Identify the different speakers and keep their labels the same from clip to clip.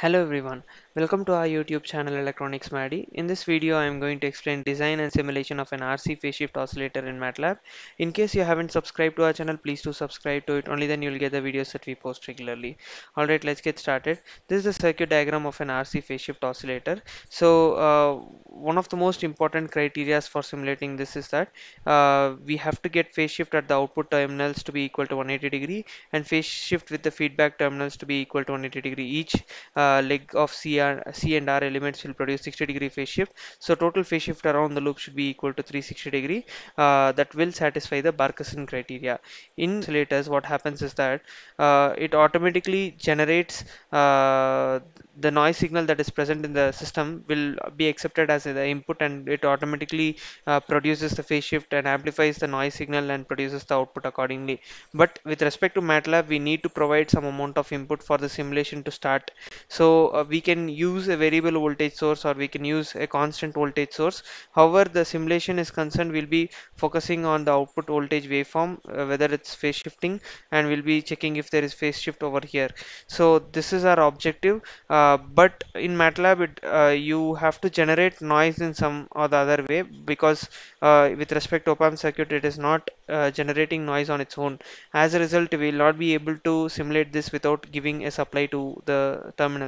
Speaker 1: Hello everyone, welcome to our YouTube channel Electronics Maddy. In this video I am going to explain design and simulation of an RC phase shift oscillator in MATLAB. In case you haven't subscribed to our channel, please do subscribe to it, only then you'll get the videos that we post regularly. Alright, let's get started. This is the circuit diagram of an RC phase shift oscillator. So uh, one of the most important criteria for simulating this is that uh, we have to get phase shift at the output terminals to be equal to 180 degree and phase shift with the feedback terminals to be equal to 180 degree each. Uh, uh, leg of C, R, C and R elements will produce 60 degree phase shift. So total phase shift around the loop should be equal to 360 degree. Uh, that will satisfy the Barkhausen criteria. In oscillators, what happens is that uh, it automatically generates uh, the noise signal that is present in the system will be accepted as the input and it automatically uh, produces the phase shift and amplifies the noise signal and produces the output accordingly. But with respect to MATLAB, we need to provide some amount of input for the simulation to start. So uh, we can use a variable voltage source or we can use a constant voltage source. However, the simulation is concerned, we'll be focusing on the output voltage waveform, uh, whether it's phase shifting and we'll be checking if there is phase shift over here. So this is our objective. Uh, uh, but in MATLAB it, uh, you have to generate noise in some or the other way because uh, with respect to op-amp circuit it is not generating noise on its own as a result we will not be able to simulate this without giving a supply to the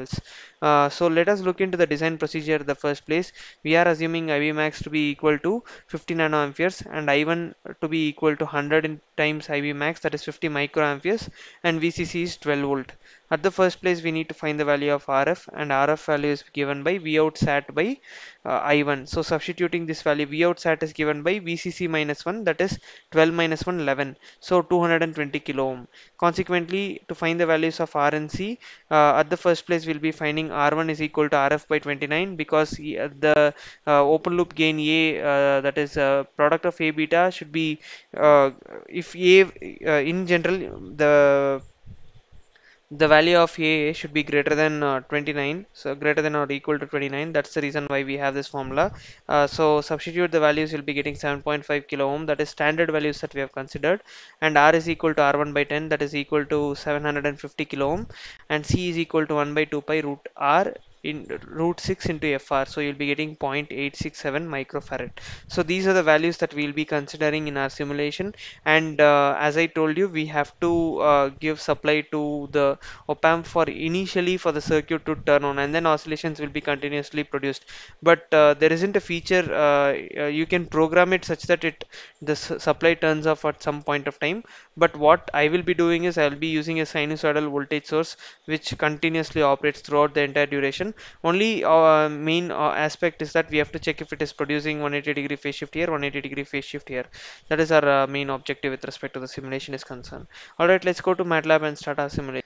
Speaker 1: terminals uh, so let us look into the design procedure in the first place. We are assuming IB max to be equal to 50 nanoamperes and I1 to be equal to 100 times IB max that is 50 microamperes and VCC is 12 volt at the first place we need to find the value of RF and RF value is given by V out sat by uh, I1. So substituting this value V out sat is given by VCC minus 1 that is 12 minus 1 11. So 220 kilo ohm. Consequently to find the values of R and C uh, at the first place we'll be finding R1 is equal to RF by 29 because the uh, open loop gain A uh, that is uh, product of A beta should be uh, if A in general the the value of a should be greater than uh, 29 so greater than or equal to 29 that's the reason why we have this formula. Uh, so substitute the values you'll be getting 7.5 kilo ohm. That is standard values that we have considered. And r is equal to r1 by 10 that is equal to 750 kilo ohm. And c is equal to 1 by 2 pi root r in root 6 into FR so you'll be getting 0.867 microfarad. So these are the values that we'll be considering in our simulation. And uh, as I told you we have to uh, give supply to the op-amp for initially for the circuit to turn on and then oscillations will be continuously produced. But uh, there isn't a feature uh, uh, you can program it such that it the supply turns off at some point of time. But what I will be doing is I'll be using a sinusoidal voltage source which continuously operates throughout the entire duration only uh, main uh, aspect is that we have to check if it is producing 180 degree phase shift here 180 degree phase shift here. That is our uh, main objective with respect to the simulation is concerned. All right let's go to matlab and start our simulation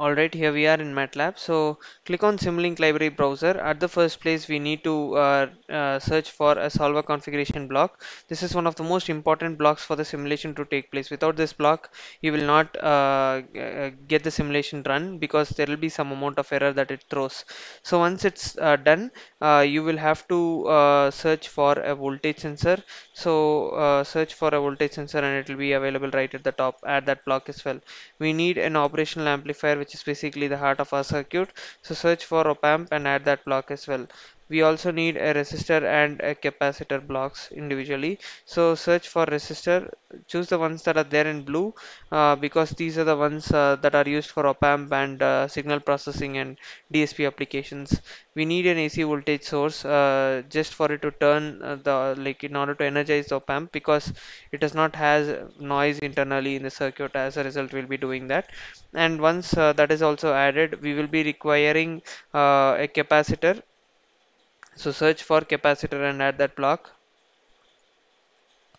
Speaker 1: Alright, here we are in MATLAB. So click on Simulink library browser. At the first place, we need to uh, uh, search for a solver configuration block. This is one of the most important blocks for the simulation to take place. Without this block, you will not uh, uh get the simulation run because there will be some amount of error that it throws. So once it's uh, done, uh, you will have to search for a voltage sensor. So uh, search for a voltage sensor and it will be available right at the top. Add that block as well. We need an operational amplifier which which is basically the heart of our circuit so search for op amp and add that block as well we also need a resistor and a capacitor blocks individually. So search for resistor. Choose the ones that are there in blue uh, because these are the ones uh, that are used for op amp and uh, signal processing and DSP applications. We need an AC voltage source uh, just for it to turn uh, the like in order to energize the op amp because it does not has noise internally in the circuit. As a result we'll be doing that. And once uh, that is also added we will be requiring a capacitor so search for capacitor and add that block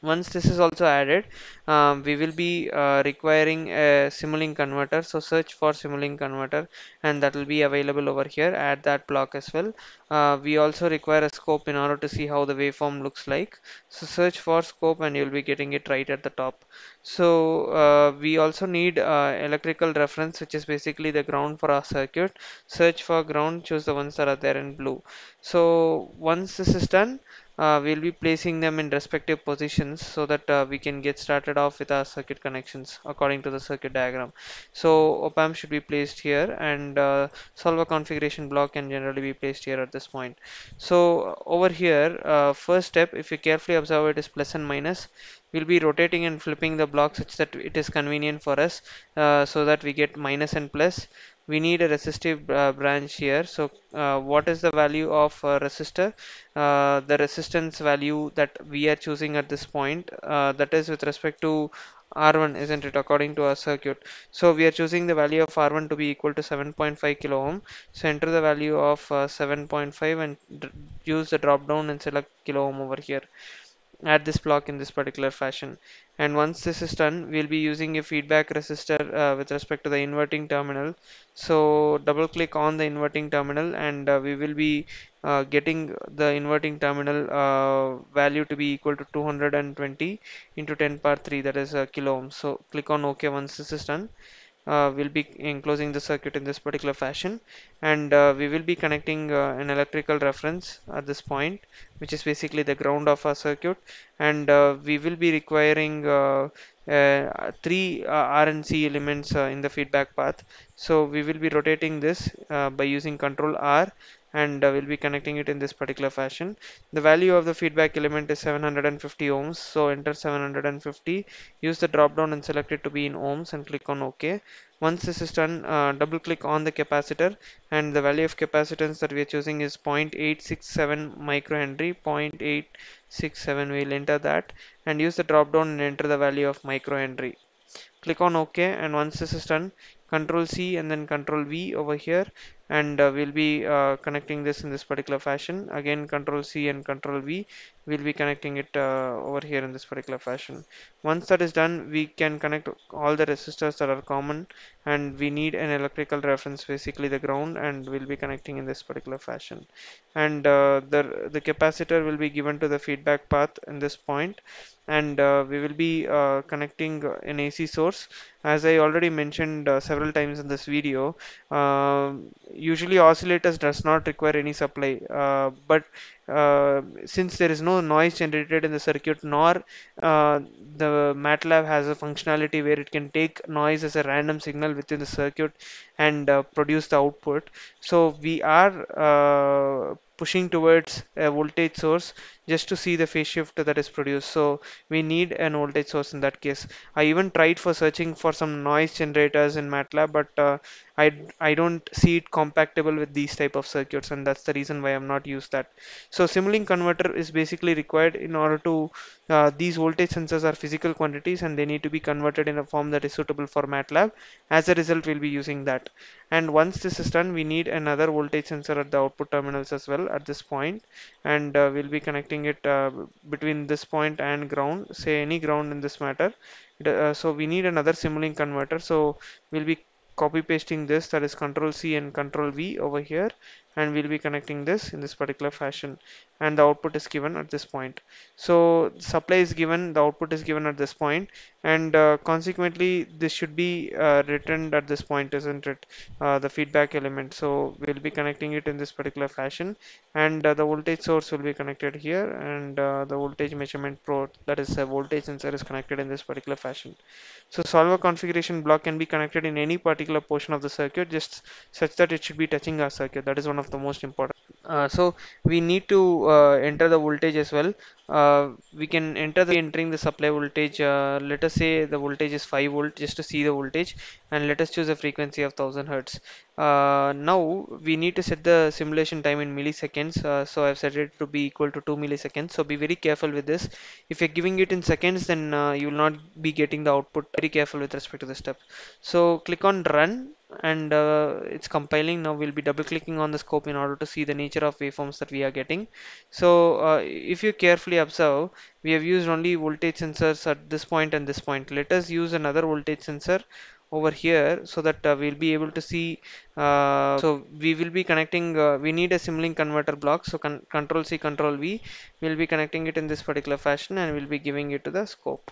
Speaker 1: once this is also added um, we will be uh, requiring a Simulink converter. So search for Simulink converter and that will be available over here add that block as well. Uh, we also require a scope in order to see how the waveform looks like. So search for scope and you'll be getting it right at the top. So uh, we also need uh, electrical reference which is basically the ground for our circuit. Search for ground choose the ones that are there in blue. So once this is done we'll be placing them in respective positions so that uh, we can get started off with our circuit connections according to the circuit diagram. So op-amp should be placed here and uh, solver configuration block can generally be placed here at this point. So over here, uh, first step, if you carefully observe it is plus and minus, we'll be rotating and flipping the block such that it is convenient for us uh, so that we get minus and plus we need a resistive uh, branch here. So uh, what is the value of resistor? Uh, the resistance value that we are choosing at this point uh, that is with respect to R1 isn't it according to our circuit? So we are choosing the value of R1 to be equal to 7.5 kilo ohm. So enter the value of uh, 7.5 and use the drop down and select kilo ohm over here add this block in this particular fashion. And once this is done we'll be using a feedback resistor uh, with respect to the inverting terminal. So double click on the inverting terminal and uh, we will be uh, getting the inverting terminal uh, value to be equal to 220 into 10 power 3 that is a kilo ohm. So click on ok once this is done uh, we'll be enclosing the circuit in this particular fashion. And uh, we will be connecting uh, an electrical reference at this point which is basically the ground of our circuit. And uh, we will be requiring uh, uh, three RNC elements in the feedback path. So we will be rotating this by using control R and uh, we'll be connecting it in this particular fashion. The value of the feedback element is 750 ohms. So enter 750, use the drop down and select it to be in ohms and click on OK. Once this is done, uh, double click on the capacitor and the value of capacitance that we are choosing is 0.867 microhenry, 0.867 we'll enter that and use the drop down and enter the value of microhenry click on OK and once this is done control C and then control V over here and uh, we'll be uh, connecting this in this particular fashion. Again control C and control V we'll be connecting it uh, over here in this particular fashion. Once that is done we can connect all the resistors that are common and we need an electrical reference basically the ground and we'll be connecting in this particular fashion. And the the capacitor will be given to the feedback path in this point. And uh, we will be uh, connecting an AC source. As I already mentioned uh, several times in this video um, usually oscillators does not require any supply uh, but uh, since there is no noise generated in the circuit nor uh, the MATLAB has a functionality where it can take noise as a random signal within the circuit and produce the output. So we are pushing towards a voltage source just to see the phase shift that is produced. So we need an voltage source in that case. I even tried for searching for some noise generators in MATLAB but uh, I, I don't see it compatible with these type of circuits and that's the reason why I'm not used that. So Simulink converter is basically required in order to uh, these voltage sensors are physical quantities and they need to be converted in a form that is suitable for MATLAB. As a result we'll be using that. And once this is done we need another voltage sensor at the output terminals as well at this point and uh, we'll be connecting it uh, between this point and ground say any ground in this matter. Uh, so we need another Simulink converter. So we'll be copy pasting this that is control C and control V over here and we'll be connecting this in this particular fashion and the output is given at this point. So supply is given the output is given at this point and uh, consequently this should be uh, returned at this point isn't it? Uh, the feedback element. So we'll be connecting it in this particular fashion and uh, the voltage source will be connected here and uh, the voltage measurement pro that is a voltage sensor is connected in this particular fashion. So solver configuration block can be connected in any particular portion of the circuit just such that it should be touching our circuit. That is one of the most important. Uh, so we need to uh, enter the voltage as well. Uh, we can enter the entering the supply voltage. Uh, let us say the voltage is 5 volt just to see the voltage and let us choose a frequency of 1000 hertz. Uh, now we need to set the simulation time in milliseconds. Uh, so I've set it to be equal to 2 milliseconds. So be very careful with this. If you're giving it in seconds then you will not be getting the output. Very careful with respect to the step. So click on run and uh, it's compiling. Now we'll be double clicking on the scope in order to see the nature of waveforms that we are getting. So uh, if you carefully observe we have used only voltage sensors at this point and this point. Let us use another voltage sensor over here so that uh, we'll be able to see uh, so we will be connecting uh, we need a Simulink converter block. So con control C control V we'll be connecting it in this particular fashion and we'll be giving it to the scope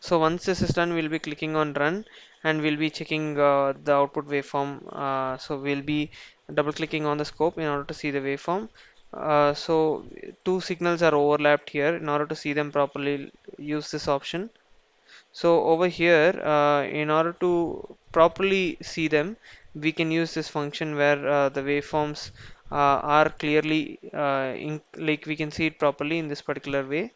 Speaker 1: so once this is done we'll be clicking on run and we'll be checking uh, the output waveform uh, so we'll be double clicking on the scope in order to see the waveform Uh, so two signals are overlapped here. In order to see them properly, use this option. So over here, uh, in order to properly see them, we can use this function where uh, the waveforms uh, are clearly like we can see it properly in this particular way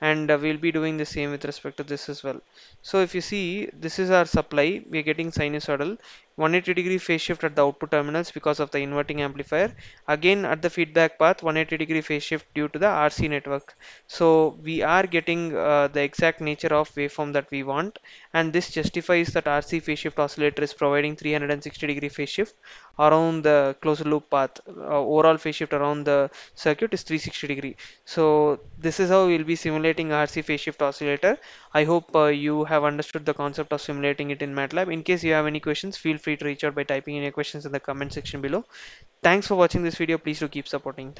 Speaker 1: and uh, we'll be doing the same with respect to this as well. So if you see this is our supply. We are getting sinusoidal 180 degree phase shift at the output terminals because of the inverting amplifier. Again at the feedback path 180 degree phase shift due to the RC network. So we are getting uh, the exact nature of waveform that we want and this justifies that RC phase shift oscillator is providing 360 degree phase shift around the closed loop path. Uh, overall phase shift around the circuit is 360 degree. So this is how we'll be simulating RC phase shift oscillator. I hope uh, you have understood the concept of simulating it in MATLAB. In case you have any questions feel free to reach out by typing in your questions in the comment section below. Thanks for watching this video. Please do keep supporting